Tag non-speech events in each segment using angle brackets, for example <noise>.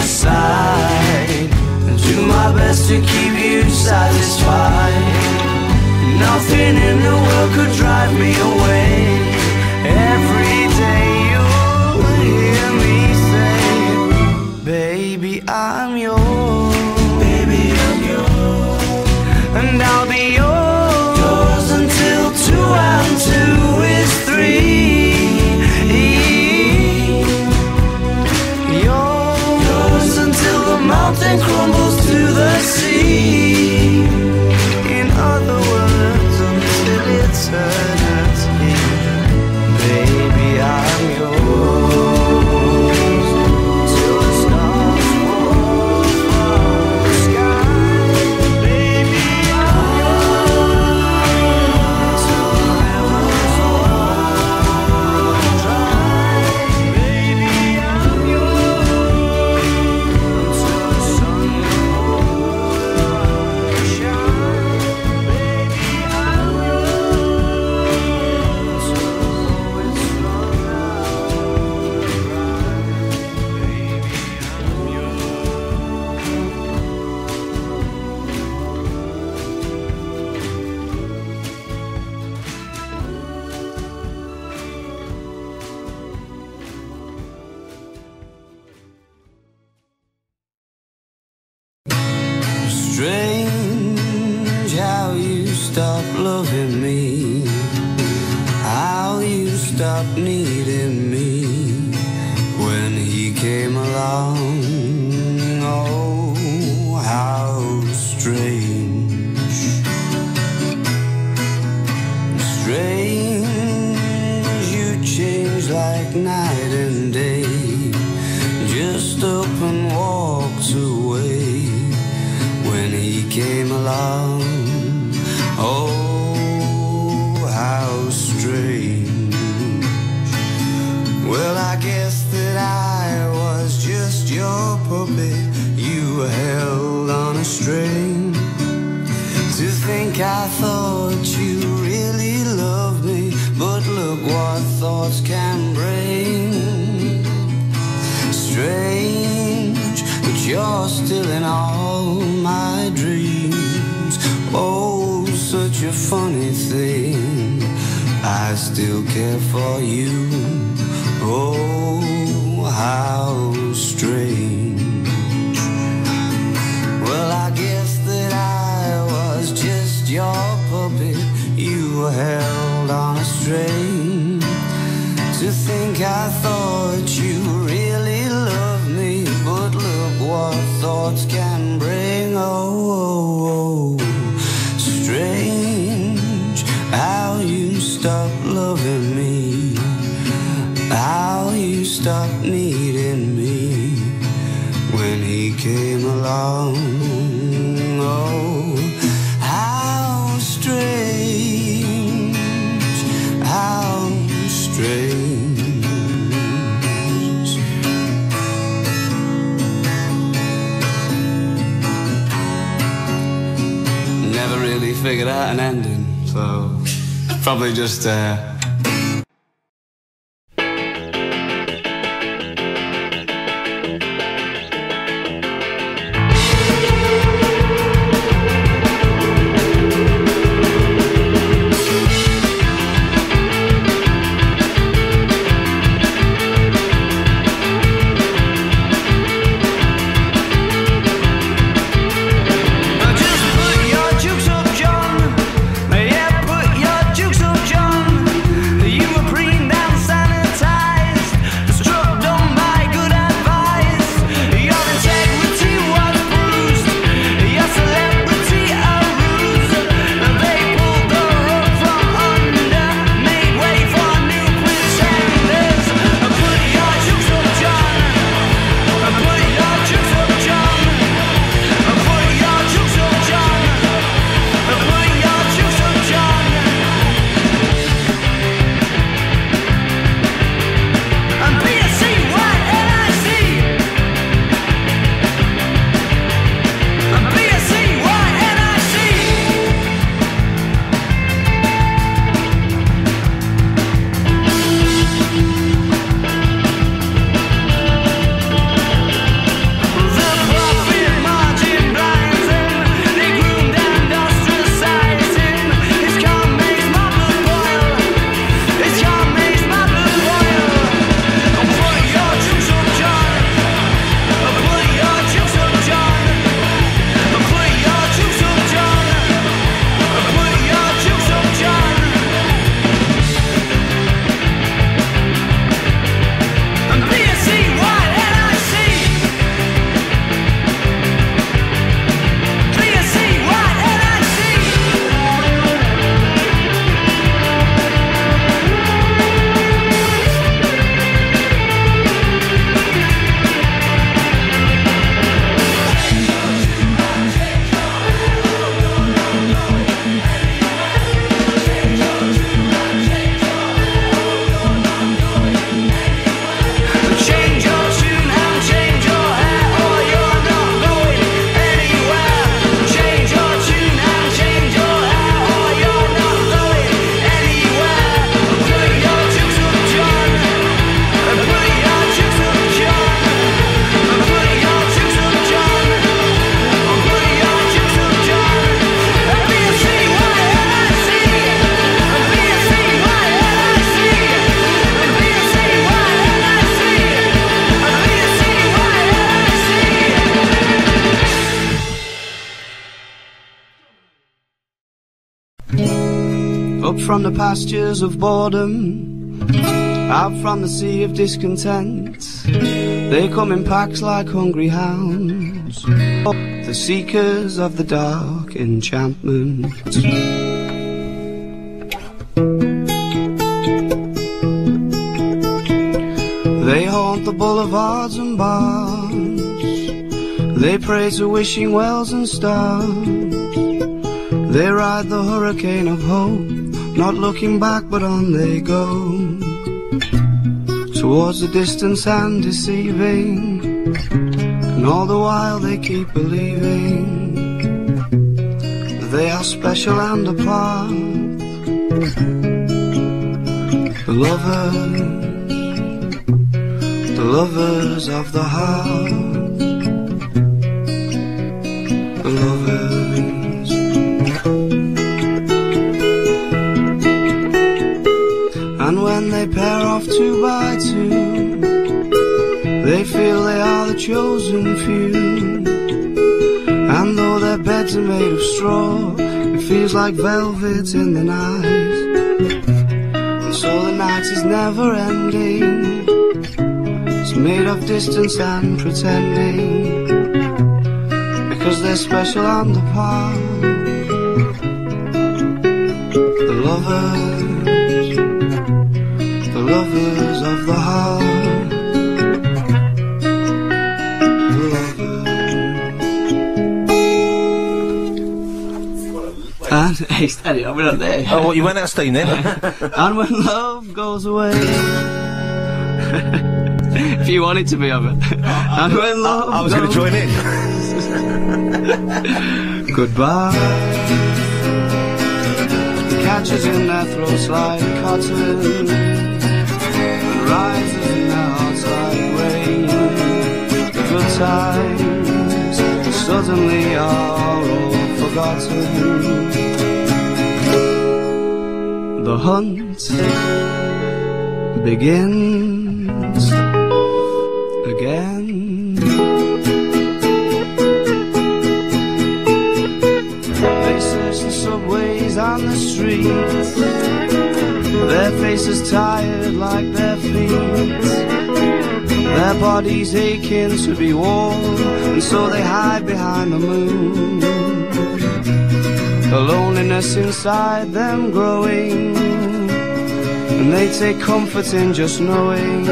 outside And do my best to keep you satisfied. Nothing in the world could drive me away. Every thoughts can bring. Strange, but you're still in all my dreams. Oh, such a funny thing. I still care for you. Oh, how to think I thought you really loved me, but look what thoughts can bring. Oh, oh, oh. strange how you stopped loving me, how you stopped needing me when he came along. really figured out an ending, so probably just uh, Up from the pastures of boredom, out from the sea of discontent, they come in packs like hungry hounds, the seekers of the dark enchantment. They haunt the boulevards and bars. They pray to wishing wells and stars. They ride the hurricane of hope, not looking back, but on they go. Towards the distance and deceiving, and all the while they keep believing they are special and apart. The lovers the lovers of the heart, they pair off two by two, they feel they are the chosen few. And though their beds are made of straw, it feels like velvet in the night. And so the night is never ending. It's made of distance and pretending Because they're special and apart The lovers <laughs> hey, steady, I went up there. Oh, what, you went out staying <laughs> then? And when love goes away <laughs> If you want it to be it And when love I was going to join in. Goodbye Catches in their throats like cotton And rises in their hearts like rain The good times Suddenly are all forgotten The hunt begins again. They subways and the streets, their faces tired like their feet, their bodies aching to be warm, and so they hide behind the moon. The loneliness inside them growing, and they take comfort in just knowing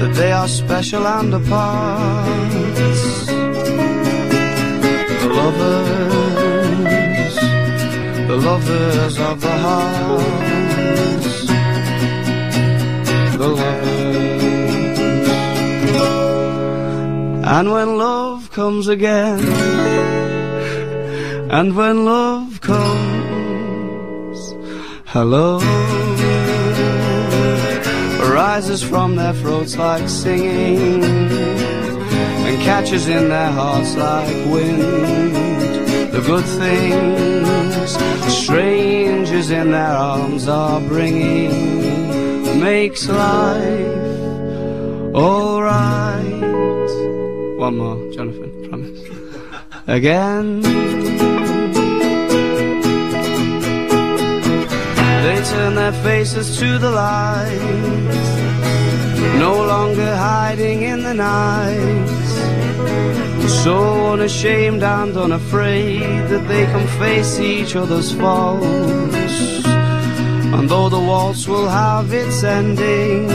that they are special and apart. The lovers, the lovers of the heart, the lovers. And when love comes again, and when love comes, hello rises from their throats like singing and catches in their hearts like wind. The good things the strangers in their arms are bringing makes life all right. One more jonathan promise. Again They turn their faces to the light, no longer hiding in the night. So unashamed and unafraid that they can face each other's faults. And though the waltz will have its ending,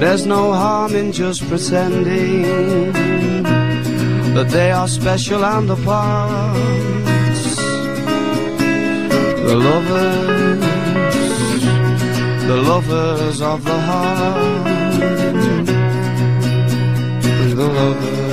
there's no harm in just pretending that they are special and apart. The lovers, lovers of the heart, the lovers.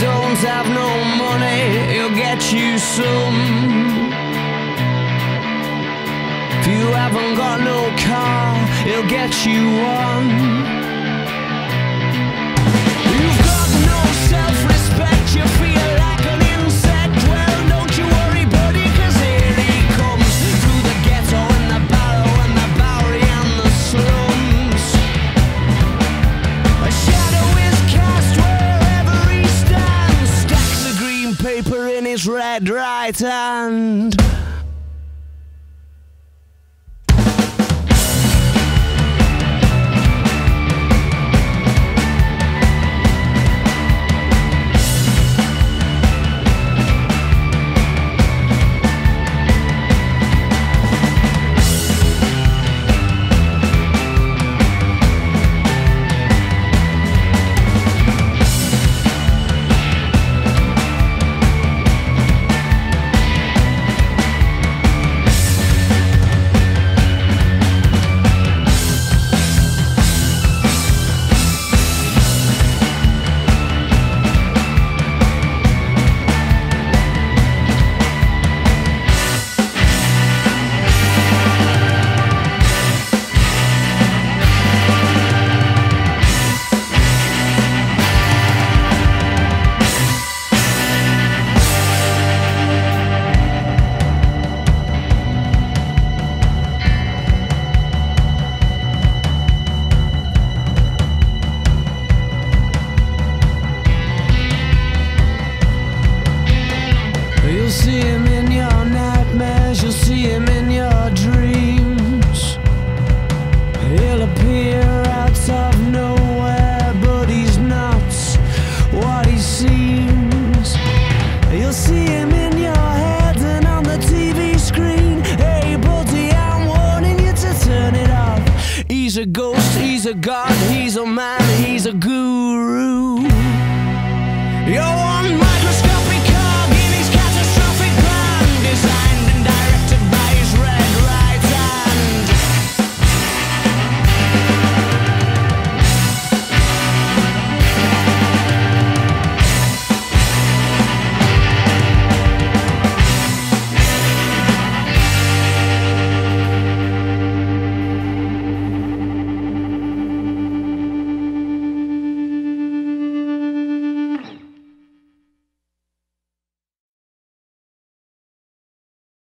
don't have no money, he'll get you some. If you haven't got no car, he'll get you one. red right hand.